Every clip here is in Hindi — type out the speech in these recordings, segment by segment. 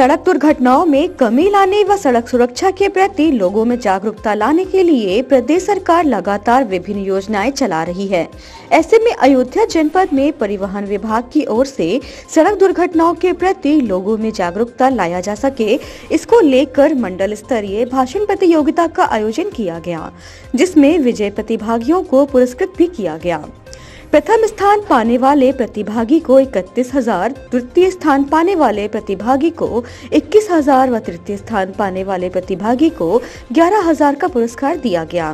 सड़क दुर्घटनाओं में कमी लाने व सड़क सुरक्षा के प्रति लोगों में जागरूकता लाने के लिए प्रदेश सरकार लगातार विभिन्न योजनाएँ चला रही है। ऐसे में अयोध्या जनपद में परिवहन विभाग की ओर से सड़क दुर्घटनाओं के प्रति लोगों में जागरूकता लाया जा सके, इसको लेकर मंडल स्तरीय भाषण प्रतियोगिता का आयोजन किया गया, जिसमें विजय प्रतिभागियों को पुरस्कृत भी किया गया। प्रथम स्थान पाने वाले प्रतिभागी को इकतीस हज़ार द्वितीय स्थान पाने वाले प्रतिभागी को इक्कीस हज़ार व तृतीय स्थान पाने वाले प्रतिभागी को ग्यारह हज़ार का पुरस्कार दिया गया।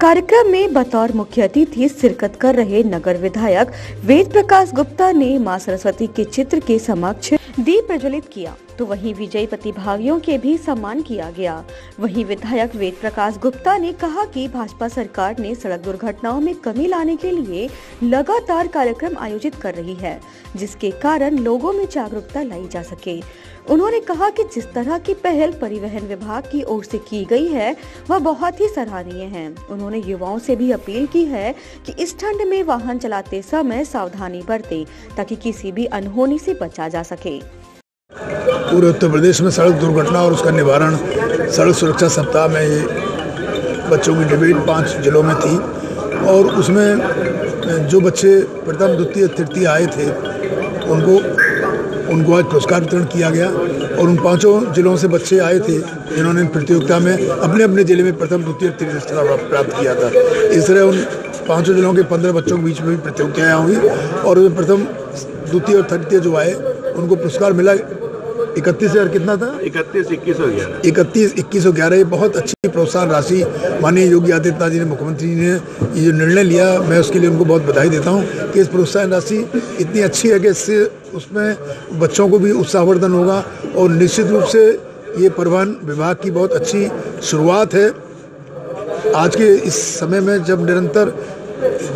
कार्यक्रम में बतौर मुख्य अतिथि शिरकत कर रहे नगर विधायक वेद प्रकाश गुप्ता ने माँ सरस्वती के चित्र के समक्ष दीप प्रज्वलित किया। तो वहीं विजयी प्रतिभागियों के भी सम्मान किया गया। वहीं विधायक वेद प्रकाश गुप्ता ने कहा कि भाजपा सरकार ने सड़क दुर्घटनाओं में कमी लाने के लिए लगातार कार्यक्रम आयोजित कर रही है, जिसके कारण लोगों में जागरूकता लाई जा सके। उन्होंने कहा कि जिस तरह की पहल परिवहन विभाग की ओर से की गई है, वह बहुत ही सराहनीय है। उन्होंने युवाओं से भी अपील की है कि इस ठंड में वाहन चलाते समय सावधानी बरते, ताकि किसी भी अनहोनी से बचा जा सके। पूरे उत्तर प्रदेश में सड़क दुर्घटना और उसका निवारण, सड़क सुरक्षा सप्ताह में ये बच्चों की डिबेट पाँच जिलों में थी। और उसमें जो बच्चे प्रथम, द्वितीय, तृतीय आए थे, उनको उनको आज पुरस्कार वितरण किया गया और उन पाँचों जिलों से बच्चे आए थे, जिन्होंने इन प्रतियोगिता में अपने अपने ज़िले में प्रथम, द्वितीय, तृतीय स्थान प्राप्त किया था। इस तरह उन पाँचों जिलों के पंद्रह बच्चों के बीच में भी प्रतियोगिताएँ हुई और प्रथम, द्वितीय और तृतीय जो आए, उनको पुरस्कार मिला। इकतीस हज़ार कितना था? इकतीस इक्कीस सौ ग्यारह। इकतीस इक्कीस सौ ग्यारह ये बहुत अच्छी प्रोत्साहन राशि माननीय योगी आदित्यनाथ जी ने मुख्यमंत्री ने ये जो निर्णय लिया मैं उसके लिए उनको बहुत बधाई देता हूँ कि इस प्रोत्साहन राशि इतनी अच्छी है कि इससे उसमें बच्चों को भी उत्साहवर्धन होगा और निश्चित रूप से ये परिवहन विभाग की बहुत अच्छी शुरुआत है। आज के इस समय में जब निरंतर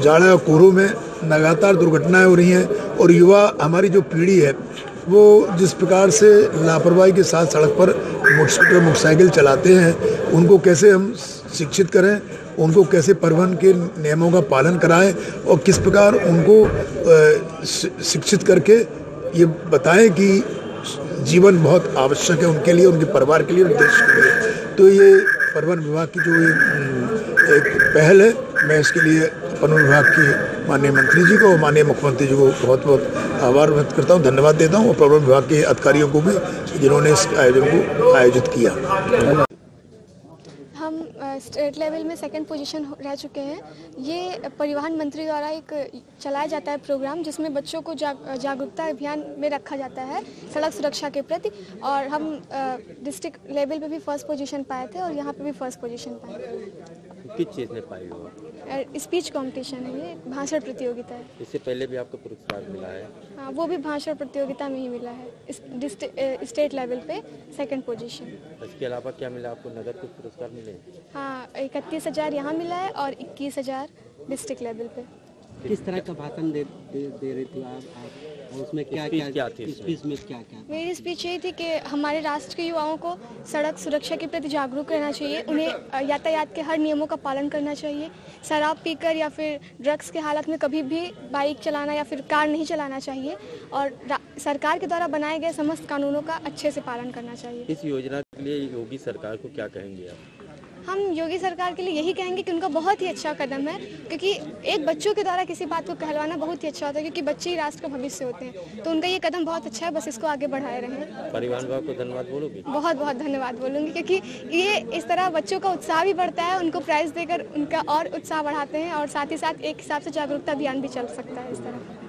जाड़ा और कोहरों में लगातार दुर्घटनाएँ हो रही हैं और युवा हमारी जो पीढ़ी है वो जिस प्रकार से लापरवाही के साथ सड़क पर मोटरसाइकिल मोटरसाइकिल चलाते हैं, उनको कैसे हम शिक्षित करें? उनको कैसे परिवहन के नियमों का पालन कराएँ? और किस प्रकार उनको शिक्षित करके ये बताएँ कि जीवन बहुत आवश्यक है उनके लिए, उनके परिवार के लिए और देश के लिए। तो ये परिवहन विभाग की जो एक पहल है, मैं इसके लिए परिवहन विभाग के माननीय मंत्री जी को, माननीय मुख्यमंत्री जी को बहुत बहुत आभार व्यक्त करता हूँ, धन्यवाद देता हूँ और परिवहन विभाग के अधिकारियों को भी जिन्होंने इस आयोजन को आयोजित किया। स्टेट लेवल में सेकंड पोजीशन रह चुके हैं। ये परिवहन मंत्री द्वारा एक चलाया जाता है प्रोग्राम जिसमें बच्चों को जाग, जागरूकता अभियान में रखा जाता है सड़क सुरक्षा के प्रति और हम डिस्ट्रिक्ट लेवल पे भी फ़र्स्ट पोजीशन पाए थे और यहाँ पे भी फ़र्स्ट पोजीशन पाए किस चीज़ में पाई हो? स्पीच कंपटीशन है ये भाषण प्रतियोगिता है। इससे पहले भी आपको पुरस्कार मिला है? हाँ वो भी भाषण प्रतियोगिता में ही मिला है। स्टेट लेवल पे सेकंड पोजीशन इसके अलावा क्या मिला आपको? नगद कुछ पुरस्कार मिले? हाँ इकतीस हज़ार यहाँ मिला है और इक्कीस हज़ार डिस्ट्रिक्ट लेवल पे। किस तरह का भाषण दे, दे, दे रही थी आप, आप उसमें क्या क्या, क्या थी स्पीच में क्या क्या? मेरी स्पीच यही थी कि हमारे राष्ट्र के युवाओं को सड़क सुरक्षा के प्रति जागरूक रहना चाहिए उन्हें यातायात के हर नियमों का पालन करना चाहिए शराब पीकर या फिर ड्रग्स के हालत में कभी भी बाइक चलाना या फिर कार नहीं चलाना चाहिए और सरकार के द्वारा बनाए गए समस्त कानूनों का अच्छे से पालन करना चाहिए। इस योजना के लिए योगी सरकार को क्या कहेंगे आप? हम योगी सरकार के लिए यही कहेंगे कि उनका बहुत ही अच्छा कदम है क्योंकि एक बच्चों के द्वारा किसी बात को कहलवाना बहुत ही अच्छा होता है क्योंकि बच्चे ही राष्ट्र का भविष्य होते हैं। तो उनका ये कदम बहुत अच्छा है बस इसको आगे बढ़ाए रहें। परिवहन विभाग को धन्यवाद बोलोगे? बहुत बहुत धन्यवाद बोलूँगी क्योंकि ये इस तरह बच्चों का उत्साह भी बढ़ता है उनको प्राइज़ देकर उनका और उत्साह बढ़ाते हैं और साथ ही साथ एक हिसाब से जागरूकता अभियान भी चल सकता है इस तरह।